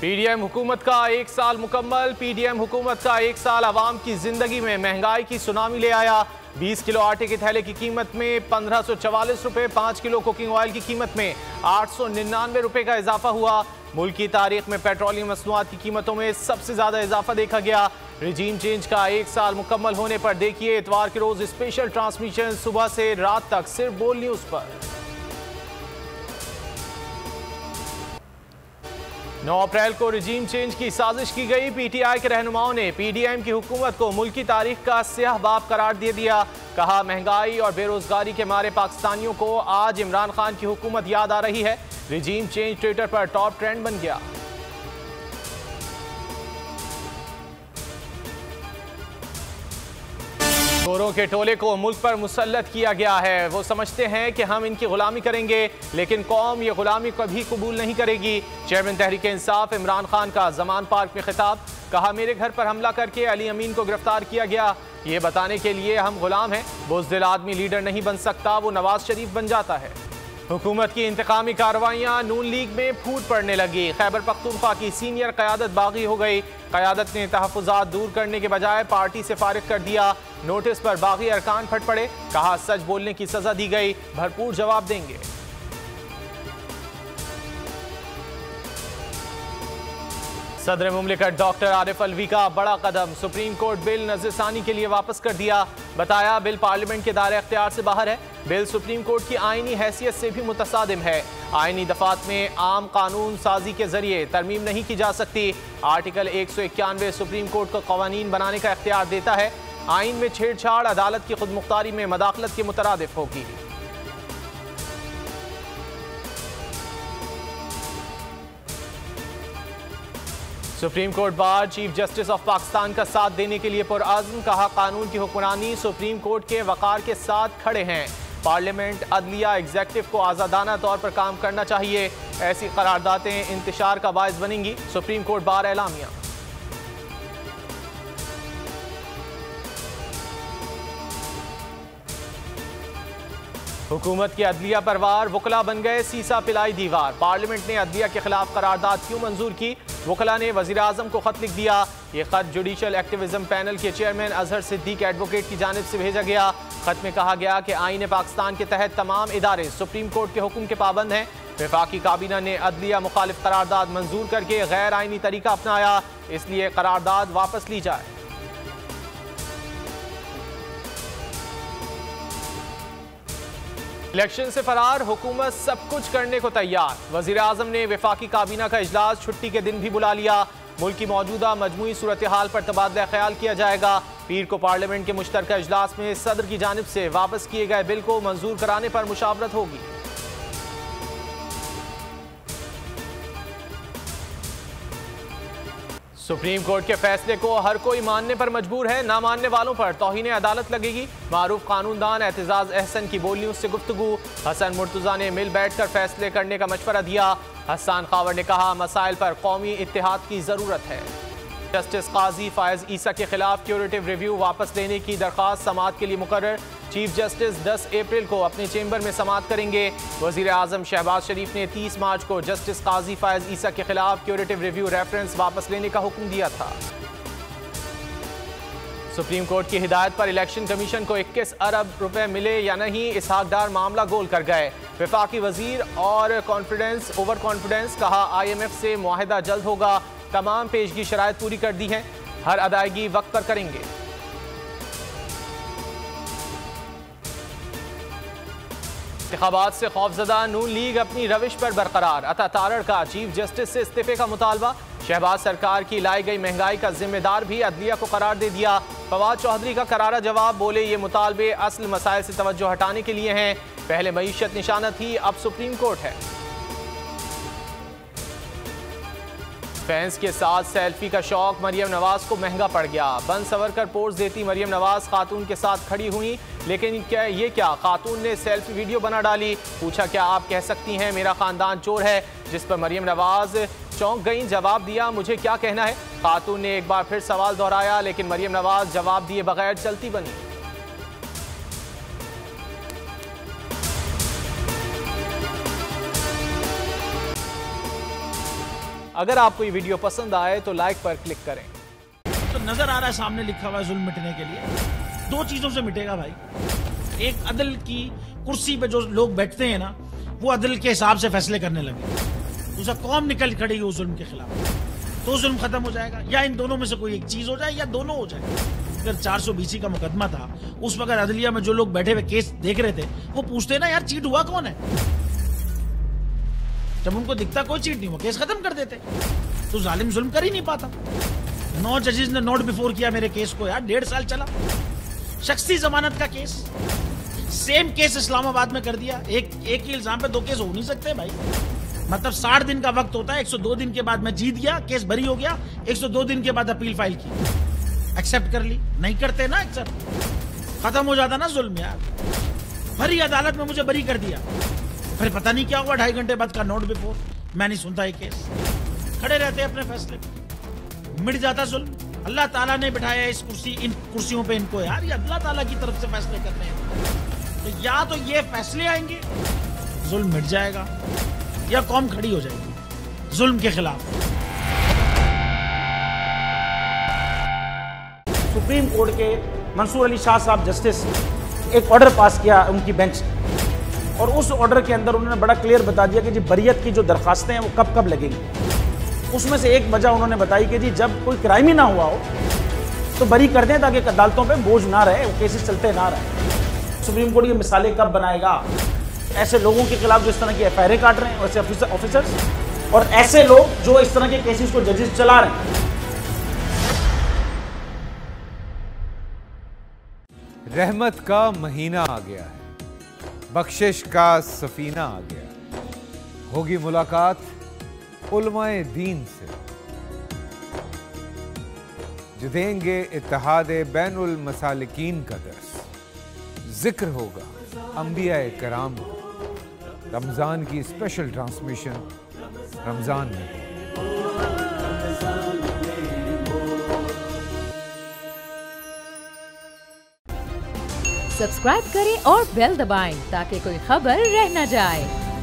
PDM हुकूमत का एक साल मुकम्मल, पीडीएम हुकूमत का एक साल आवाम की ज़िंदगी में महँगाई की सुनामी ले आया। 20 किलो आटे के थैले की कीमत में पंद्रह सौ चवालीस रुपए, पाँच किलो कुकिंग ऑयल की कीमत में आठ सौ निन्यानवे रुपए का इजाफा हुआ। मुल्क की तारीख में पेट्रोलियम मसनूआत की कीमतों में सबसे ज़्यादा इजाफा देखा गया। रिजीम चेंज का एक साल मुकम्मल होने पर देखिए इतवार के रोज स्पेशल ट्रांसमिशन सुबह से रात तक, सिर्फ़ बोल न्यूज़ पर। 9 अप्रैल को रिजीम चेंज की साजिश की गई। पीटीआई के रहनुमाओं ने पीडीएम की हुकूमत को मुल्की तारीख का स्याह बाप करार दे दिया। कहा, महँगाई और बेरोजगारी के मारे पाकिस्तानियों को आज इमरान खान की हुकूमत याद आ रही है। रिजीम चेंज ट्विटर पर टॉप ट्रेंड बन गया। गोरों के टोले को मुल्क पर मुसलत किया गया है। वो समझते हैं कि हम इनकी गुलामी करेंगे, लेकिन कौम ये गुलामी कभी कबूल नहीं करेगी। चेयरमैन तहरीक इंसाफ इमरान खान का जमान पार्क में खिताब, कहा, मेरे घर पर हमला करके अली अमीन को गिरफ़्तार किया गया। ये बताने के लिए हम गुलाम हैं। बुजदिल आदमी लीडर नहीं बन सकता, वो नवाज़ शरीफ बन जाता है। हुकूमत की इंतकामी कार्रवाइयाँ नून लीग में फूट पड़ने लगी। खैबर पख्तूनख्वा की सीनियर क्यादत बागी हो गई। क्यादत ने तहफात दूर करने के बजाय पार्टी से फारिग कर दिया। नोटिस पर बागी अरकान फट पड़े। कहा, सच बोलने की सजा दी गई। भरपूर जवाब देंगे। सदर मुमलिकत डॉक्टर आरिफ अलवी का बड़ा कदम। सुप्रीम कोर्ट बिल नजरसानी के लिए वापस कर दिया। बताया, बिल पार्लियामेंट के दायरे अख्तियार से बाहर है। बिल सुप्रीम कोर्ट की आईनी हैसियत से भी मुतसादिम है। आइनी दफात में आम कानून साजी के ज़रिए तरमीम नहीं की जा सकती। आर्टिकल एक सौ इक्यानवे सुप्रीम कोर्ट को कवानीन बनाने का इख्तियार देता है। आइन में छेड़छाड़, अदालत की खुद मुख्तारी में मदाखलत के मुतरद होगी। Supreme Court bar chief justice of Pakistan का साथ देने के लिए पुरज़म कहा। कानून की हुक्मरानी सुप्रीम कोर्ट के वकार के साथ खड़े हैं। पार्लियामेंट अदलिया एग्जेक्टिव को आज़ादाना तौर पर काम करना चाहिए। ऐसी करारदातें इंतशार का बायस बनेंगी। सुप्रीम कोर्ट बार एलामिया हुकूमत की अदलिया पर वार वकला बन गए, सीसा पिलाई दीवार। पार्लियामेंट ने अदलिया के खिलाफ करारदाद क्यों मंजूर की? वकला ने वज़ीर अजम को खत लिख दिया। ये खत जुडिशल एक्टिविज्म पैनल के चेयरमैन अजहर सिद्दीक एडवोकेट की जानब से भेजा गया। खत में कहा गया कि आईन पाकिस्तान के तहत तमाम इदारे सुप्रीम कोर्ट के हुक्म के पाबंद हैं। विफाकी काबीना ने अदलिया मुखालिफ करारदाद मंजूर करके गैर आइनी तरीका अपनाया। इसलिए करारदाद वापस ली जाए। इलेक्शन से फरार, हुकूमत सब कुछ करने को तैयार। वज़ीर आज़म ने विफाकी काबीना का इजलास, छुट्टी के दिन भी बुला लिया। मुल्क की मौजूदा मजमू सूरत हाल पर तबादला ख्याल किया जाएगा। पीर को पार्लियामेंट के मुश्तर इजलास में सदर की जानब से वापस किए गए बिल को मंजूर कराने पर मुशावरत होगी। सुप्रीम कोर्ट के फैसले को हर कोई मानने पर मजबूर है, ना मानने वालों पर। तोहिन अदालत लगेगी। मारूफ कानूनदान एतजाज अहसन की बोलियों से गुफ्तु हसन मुर्तजा ने मिल बैठ कर फैसले करने का मशवरा दिया। हसान खावर ने कहा, मसाइल पर कौमी इतिहाद की ज़रूरत है। जस्टिस काजी फायज ईसा के खिलाफ क्यूरेटिव रिव्यू वापस लेने की दरख्वास्त समात के लिए मुकर चीफ जस्टिस 10 अप्रैल को अपने चेंबर में समाप्त करेंगे। वज़ीर आज़म शहबाज शरीफ ने 30 मार्च को जस्टिस काजी फायज ईसा के खिलाफ क्यूरेटिव रिव्यू रेफरेंस वापस लेने का हुक्म दिया था। सुप्रीम कोर्ट की हिदायत पर इलेक्शन कमीशन को 21 अरब रुपए मिले या नहीं इसहाकडार मामला गोल कर गए। विफाकी वज़ीर और कॉन्फिडेंस ओवर कॉन्फिडेंस कहा आईएमएफ से माहिदा जल्द होगा। तमाम पेशगी शराय पूरी कर दी है। हर अदायगी वक्त पर करेंगे। इंतबात से खौफजदा नून लीग अपनी रविश पर बरकरार। अता तारड़ का चीफ जस्टिस से इस्तीफे का मुतालबा। शहबाज सरकार की लाई गई महँगाई का जिम्मेदार भी अदलिया को करार दे दिया। फवाद चौधरी का करारा जवाब, बोले, ये मुतालबे असल मसाइल से तवज्जो हटाने के लिए हैं। पहले मीशत निशाना थी, अब सुप्रीम कोर्ट है। फैंस के साथ सेल्फी का शौक, मरियम नवाज़ को महँगा पड़ गया। बंद सवर कर पोज देती मरियम नवाज़, खातून के साथ खड़ी हुई। लेकिन क्या ये क्या? खातून ने सेल्फी वीडियो बना डाली। पूछा, क्या आप कह सकती हैं, मेरा खानदान चोर है? जिस पर मरियम नवाज़ चौंक गई, जवाब दिया, मुझे क्या कहना है? खातून ने एक बार फिर सवाल दोहराया, लेकिन मरियम नवाज़ जवाब दिए बगैर चलती बनी। अगर आपको ये वीडियो पसंद आए तो लाइक पर क्लिक करें। तो नज़र आ रहा है सामने लिखा हुआ जुल्म मिटने के लिए। दो चीज़ों से मिटेगा भाई। एक अदल की कुर्सी पे जो लोग बैठते हैं ना, वो अदल के हिसाब से फैसले करने लगे। दूसरा, कौम निकल खड़ी उस जुल्म के खिलाफ। तो जुल्म खत्म हो जाएगा, या इन दोनों में से कोई एक चीज़ हो जाए, या दोनों हो जाए। अगर चार सौ बीसी का मुकदमा था, उस वक्त अदलिया में जो लोग बैठे हुए केस देख रहे थे, वो पूछते ना, यार, चीट हुआ कौन है? जब उनको दिखता कोई चीट नहीं हुआ, केस खत्म कर देते। तो जालिम जुल्म कर ही नहीं पाता। नौ जजेस ने नोट बिफोर किया मेरे केस को, यार, डेढ़ साल चला। शख्सी जमानत का केस। सेम केस इस्लामाबाद में कर दिया। एक एक ही इल्ज़ाम पे दो केस हो नहीं सकते भाई। मतलब साठ दिन का वक्त होता है 102 दिन के बाद मैं जीत गया केस भरी हो गया 102 दिन के बाद अपील फ़ाइल की। एक्सेप्ट कर ली। नहीं करते ना एक्सेप्ट खत्म हो जाता ना जुल्म यार। भरी अदालत में मुझे बरी कर दिया। फिर पता नहीं क्या हुआ, ढाई घंटे बाद का नोट बिफोर मैं नहीं सुनता ये केस खड़े रहते अपने फैसले मिट जाता जुल्म। अल्लाह ताला ने बिठाया इस कुर्सी, इन कुर्सियों पे इनको। यार, ये अल्लाह ताला की तरफ़ से फैसले कर रहे हैं। तो या तो ये फैसले आएँगे, जुल्म मिट जाएगा, या कौम खड़ी हो जाएगी, जुल्म के खिलाफ। सुप्रीम कोर्ट के मंसूर अली शाह साहब जस्टिस एक ऑर्डर पास किया उनकी बेंच और उस ऑर्डर के अंदर उन्होंने बड़ा क्लियर बता दिया कि जी बरीत की जो दरखास्तें हैं, वो कब कब लगेंगी। उसमें से एक वजह उन्होंने बताई कि जी, जब कोई क्राइम ही ना हुआ हो तो बरी कर दें ताकि अदालतों पे बोझ ना रहे केसेस चलते ना रहे। सुप्रीम कोर्ट ये मिसालें कब बनाएगा? ऐसे लोगों के खिलाफ जो इस तरह की एफ़ काट रहे हैं वैसे ऑफिसर्स और ऐसे लोग जो इस तरह के केसेस को जजेस चला रहे हैं। रहमत का महीना आ गया है, बख्शिश का सफीना आ गया होगी मुलाकात। उलमाए दीन से। जो देंगे इतिहाद बैन मसालिकीन का दर्स। ज़िक्र होगा अम्बिया कराम रमज़ान की स्पेशल ट्रांसमिशन रमज़ान में। सब्सक्राइब करें और बेल दबाएँ ताकि कोई खबर रह न जाए।